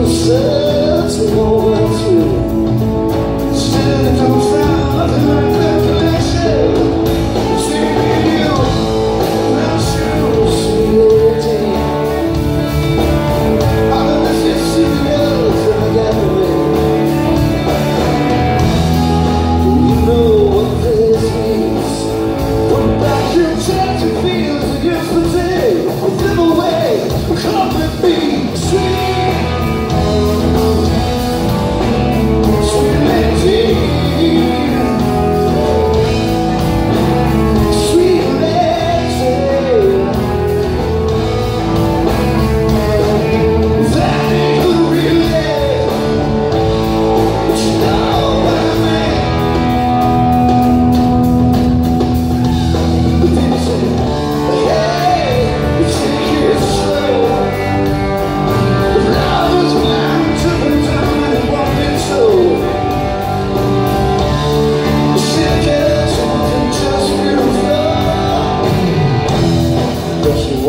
Still comes out my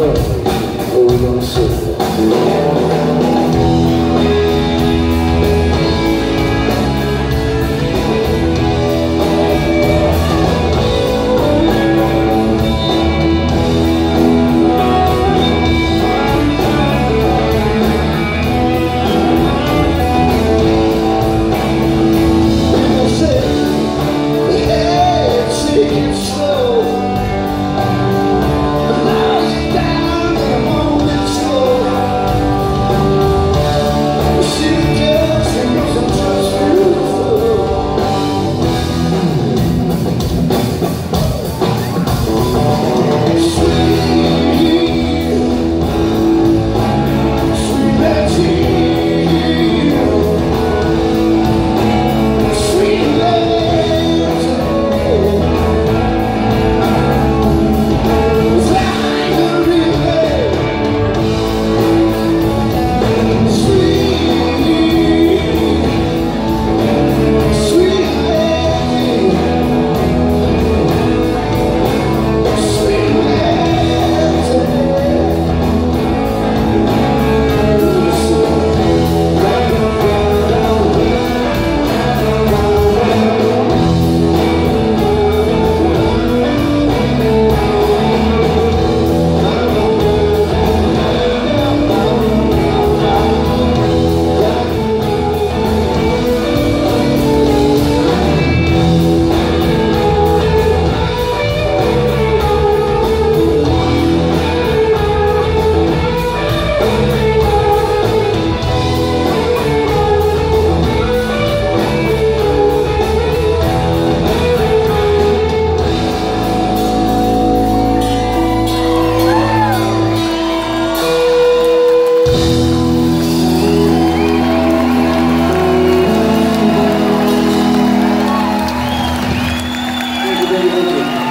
huevos. Thank.